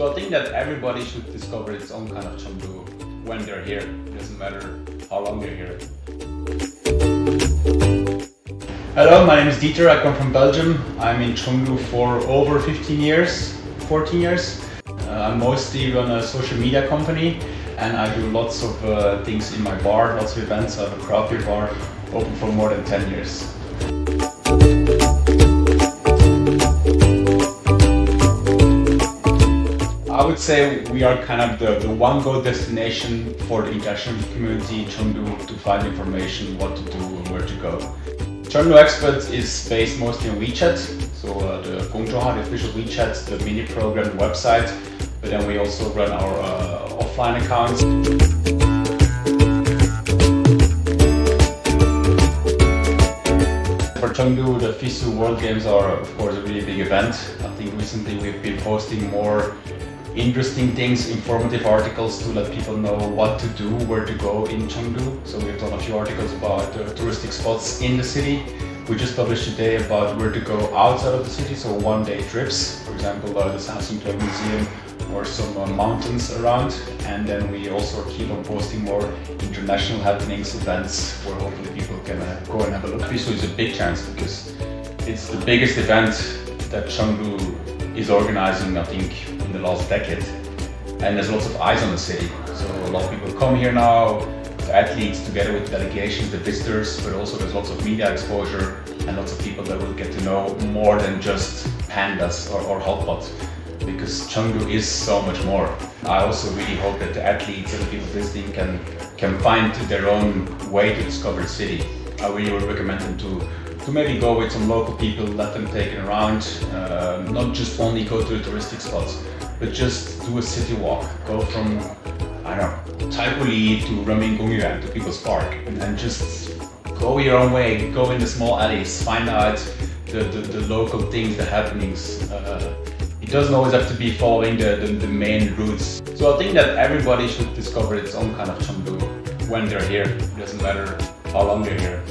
So I think that everybody should discover its own kind of Chengdu when they're here. It doesn't matter how long they're here. Hello, my name is Dieter. I come from Belgium. I'm in Chengdu for over 15 years, 14 years. Uh, I mostly run a social media company and I do lots of uh, things in my bar, lots of events. I have a craft beer bar open for more than 10 years. Say we are kind of the, the one-go destination for the international community Chengdu to find information, what to do and where to go. Chengdu Expat is based mostly on WeChat, so uh, the Gongzhonghao, the official WeChat, the mini program website, but then we also run our uh, offline accounts. For Chengdu, the FISU World Games are of course a really big event. I think recently we've been posting more interesting things, informative articles to let people know what to do, where to go in Chengdu. So we've done a few articles about uh, touristic spots in the city. We just published today about where to go outside of the city, so one day trips, for example, uh, the Club Museum or some uh, mountains around. And then we also keep on posting more international happenings, events, where hopefully people can uh, go and have a look. FISU is a big chance because it's the biggest event that Chengdu is organizing, I think, in the last decade. And there's lots of eyes on the city. So a lot of people come here now, athletes together with delegations, the visitors, but also there's lots of media exposure and lots of people that will get to know more than just pandas or, or hotpot because Chengdu is so much more. I also really hope that the athletes and the people visiting can, can find their own way to discover the city. I really would recommend them to, to maybe go with some local people, let them take it around, uh, not just only go to the touristic spots, but just do a city walk. Go from, I don't know, Taikoo Li to Renmin Gongyuan, to People's Park, and, and just go your own way, go in the small alleys, find out the, the, the local things, the happenings. Uh, it doesn't always have to be following the, the, the, main routes. So I think that everybody should discover its own kind of Chengdu when they're here. It doesn't matter how long they're here.